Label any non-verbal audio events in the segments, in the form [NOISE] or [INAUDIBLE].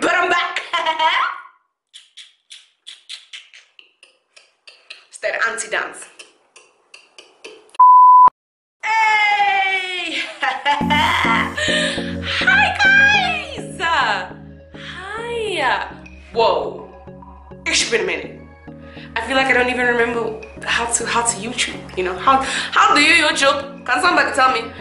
but I'm back. it's that auntie dance. Hey! [LAUGHS] Hi guys! Hi! Whoa. It's been a minute. I feel like I don't even remember how to how to YouTube. You know how how do you YouTube? Can somebody tell me?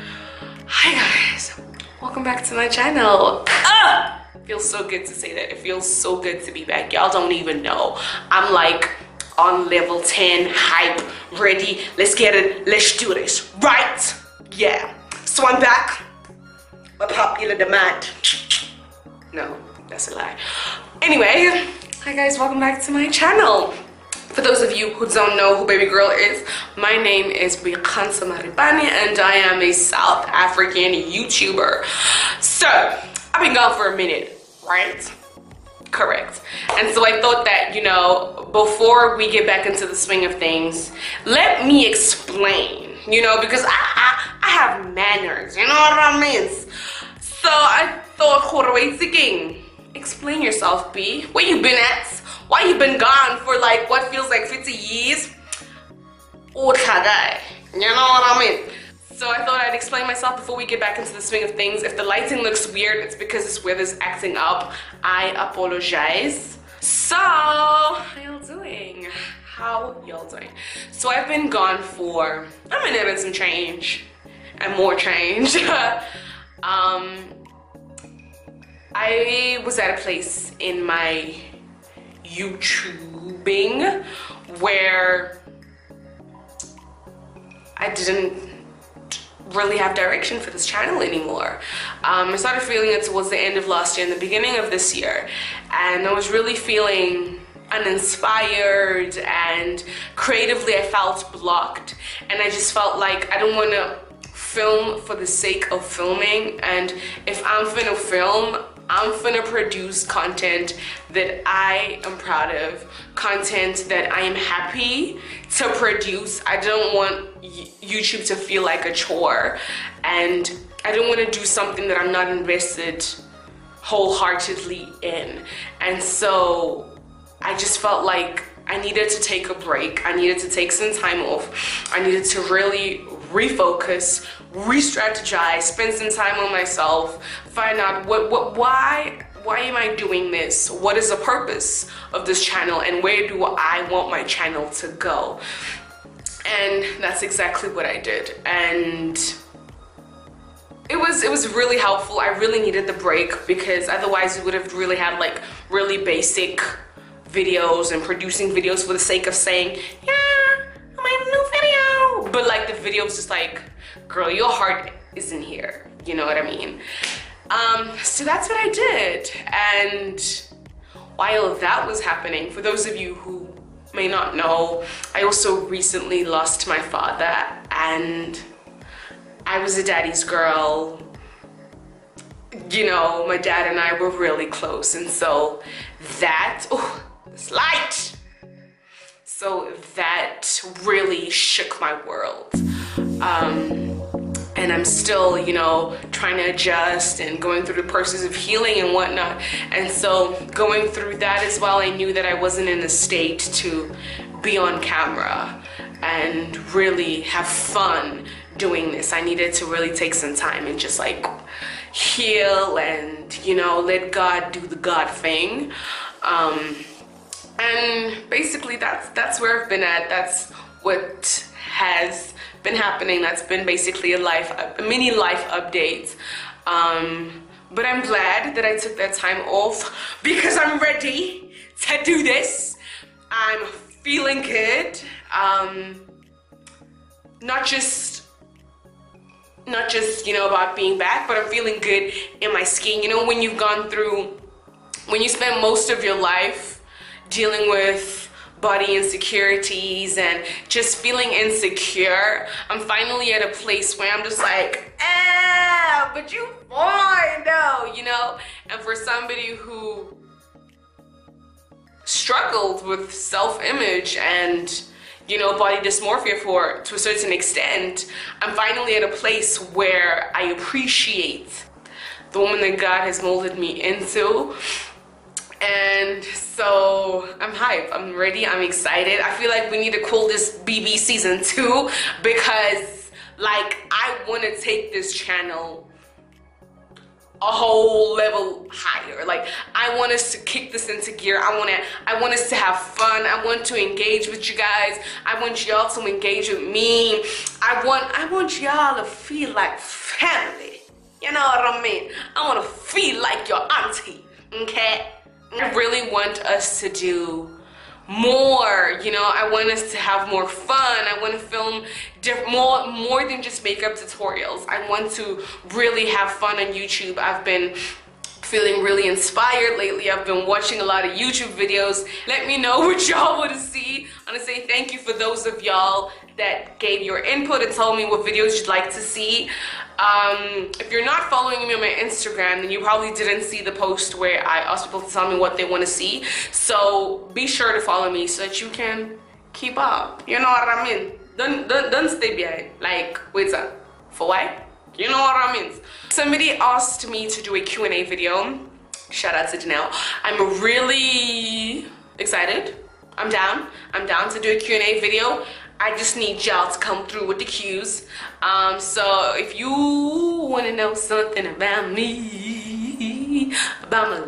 Hi guys, welcome back to my channel. Ah! Feels so good to say that. It feels so good to be back. Y'all don't even know. I'm like on level 10, hype, ready. Let's get it. Let's do this. Right? Yeah. So I'm back. A popular demand. No, that's a lie. Anyway, hi guys, welcome back to my channel. For those of you who don't know who baby girl is, my name is Boikgantsho Maripane and I am a South African YouTuber. So, I've been gone for a minute, right? Correct. And so I thought that, you know, before we get back into the swing of things, let me explain, you know, because I, I, I have manners, you know what I mean? So I thought, wait again. Explain yourself, B. Where you been at? Why you been gone for like what feels like 50 years? Oh, guy. You know what I mean? So I thought I'd explain myself before we get back into the swing of things. If the lighting looks weird, it's because this weather's acting up. I apologize. So, how y'all doing? How y'all doing? So I've been gone for a minute and some change and more change. [LAUGHS] um, I was at a place in my YouTubing where I didn't really have direction for this channel anymore. Um, I started feeling it towards the end of last year and the beginning of this year. And I was really feeling uninspired and creatively I felt blocked. And I just felt like I don't want to film for the sake of filming. And if I'm gonna film I'm finna produce content that I am proud of, content that I am happy to produce. I don't want YouTube to feel like a chore and I don't want to do something that I'm not invested wholeheartedly in. And so I just felt like I needed to take a break. I needed to take some time off. I needed to really refocus, re-strategize, spend some time on myself, find out what, what, why, why am I doing this? What is the purpose of this channel and where do I want my channel to go? And that's exactly what I did. And it was it was really helpful. I really needed the break because otherwise we would have really had like really basic videos and producing videos for the sake of saying, But like the video was just like, girl, your heart isn't here. You know what I mean? Um, so that's what I did. And while that was happening, for those of you who may not know, I also recently lost my father and I was a daddy's girl. You know, my dad and I were really close. And so that, oh, this. So that really shook my world. Um, and I'm still, you know, trying to adjust and going through the process of healing and whatnot. And so going through that as well, I knew that I wasn't in a state to be on camera and really have fun doing this. I needed to really take some time and just like heal and, you know, let God do the God thing. Um, and basically that's that's where I've been at. That's what has been happening. That's been basically a life a mini life update. Um, but I'm glad that I took that time off [LAUGHS] because I'm ready to do this. I'm feeling good. Um, not just not just you know about being back but I'm feeling good in my skin. You know when you've gone through when you spend most of your life dealing with body insecurities and just feeling insecure, I'm finally at a place where I'm just like, ah, but you fine though, you know? And for somebody who struggled with self-image and you know body dysmorphia for to a certain extent i'm finally at a place where i appreciate the woman that god has molded me into and so I'm hype. I'm ready. I'm excited. I feel like we need to call this BB season two because like I want to take this channel a whole level higher. Like I want us to kick this into gear. I want to I want us to have fun. I want to engage with you guys. I want y'all to engage with me. I want I want y'all to feel like family. You know what I mean? I want to feel like your auntie. Okay? I really want us to do more you know i want us to have more fun i want to film more more than just makeup tutorials. I want to really have fun on youtube. I've been feeling really inspired lately. I've been watching a lot of youtube videos. Let me know [LAUGHS] what y'all want to see. I want to say thank you for those of y'all that gave your input and told me what videos you'd like to see um, if you're not following me on my Instagram, then you probably didn't see the post where I asked people to tell me what they want to see. So be sure to follow me so that you can keep up. You know what I mean? Don't, don't, don't stay behind. Like, wait a For why? You know what I mean? Somebody asked me to do a Q&A video. Shout out to Janelle. I'm really excited. I'm down. I'm down to do a Q&A video. I just need y'all to come through with the cues. Um, so if you want to know something about me, about my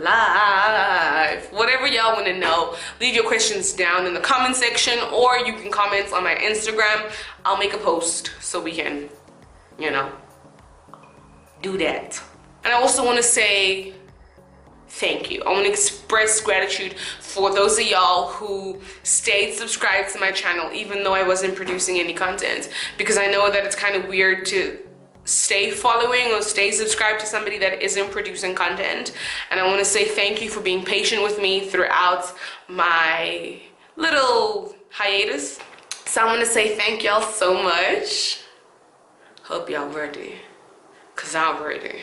life, whatever y'all want to know, leave your questions down in the comment section or you can comment on my Instagram. I'll make a post so we can, you know, do that. And I also want to say thank you. I want to express gratitude for those of y'all who stayed subscribed to my channel even though I wasn't producing any content. Because I know that it's kind of weird to stay following or stay subscribed to somebody that isn't producing content. And I want to say thank you for being patient with me throughout my little hiatus. So I want to say thank y'all so much. Hope y'all ready. Because I'm ready